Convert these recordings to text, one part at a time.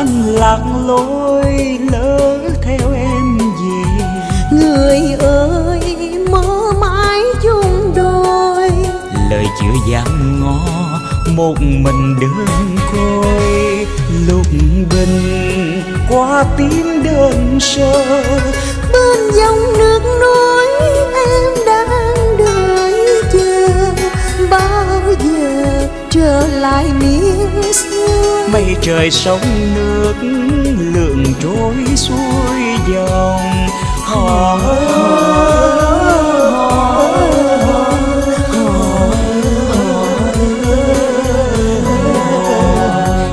anh lạc lối lỡ theo em về. Người ơi mơ mãi chung đôi. Lời chưa dám ngó một mình đơn côi lúc bình qua tiếng đơn sơ bên dòng nước nối em đang trở lại miền xuôi. Mây trời sông nước lượng trôi xuôi dòng. Hò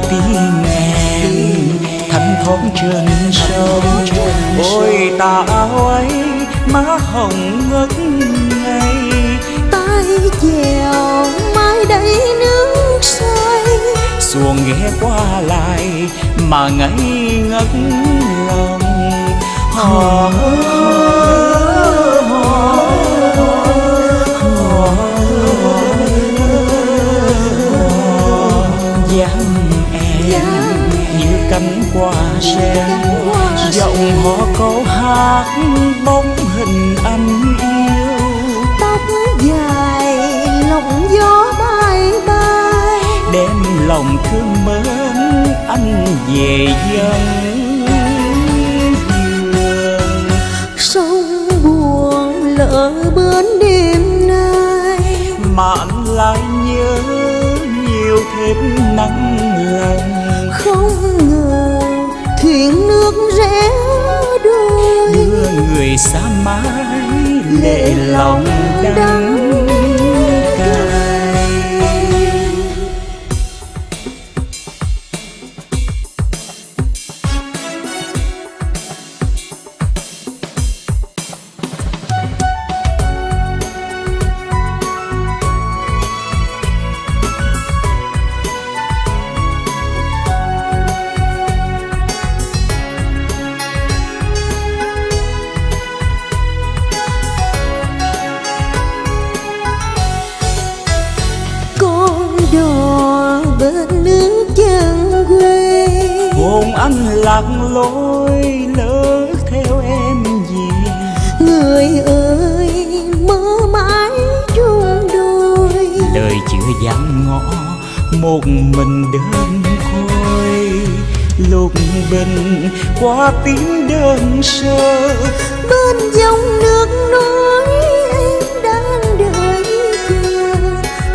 tiếng em thanh thoát trên sông. Ôi tà áo ấy má hồng ngất xuồng ghé qua lại mà ngây ngất lòng. Hò dáng em như cánh hoa sen. Giọng họ câu hát bóng hình anh yêu. Tóc dài lộng gió bay bay đem lòng thương mến anh về dân. Giường sông buồn lỡ bên đêm nay. Mà anh lại nhớ nhiều thêm nắng lòng không ngờ thuyền nước rẽ đôi. Đưa người xa mãi lệ lòng đắng anh lạc lối lỡ theo em về. Người ơi mơ mãi chung đôi. Lời chưa dám ngỏ một mình đơn côi lục bình qua tiếng đơn sơ. Bên dòng nước nối em đang đợi chờ.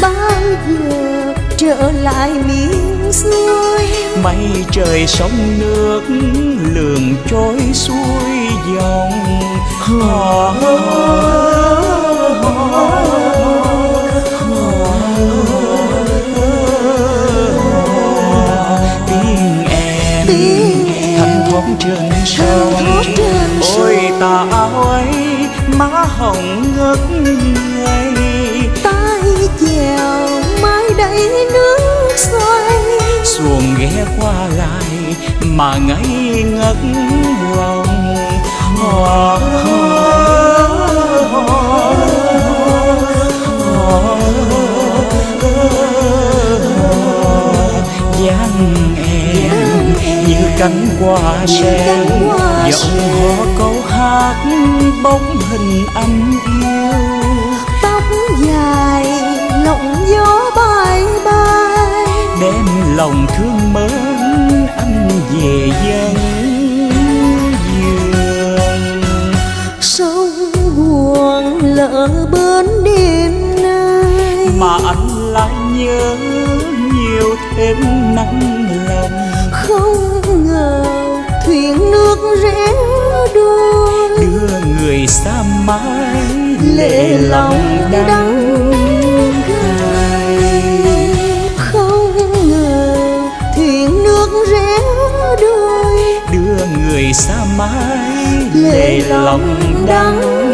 Bao giờ trở lại miền mây trời sông nước lường trôi xuôi dòng. Hò tiếng em tiếng thanh thoát trên sông. ôi tà áo ấy má hồng ngất qua lại mà ngây ngất lòng. Hò dáng em như cánh hoa sen. Giọng họ câu hát bóng hình anh yêu tóc dài lòng thương mến anh về dân giường sông buồn lỡ bên đêm nay. Mà anh lại nhớ nhiều thêm nắng lòng không ngờ thuyền nước rẽ đôi. Đưa người xa mãi lệ lòng đắng người xa mãi lệ lòng đắng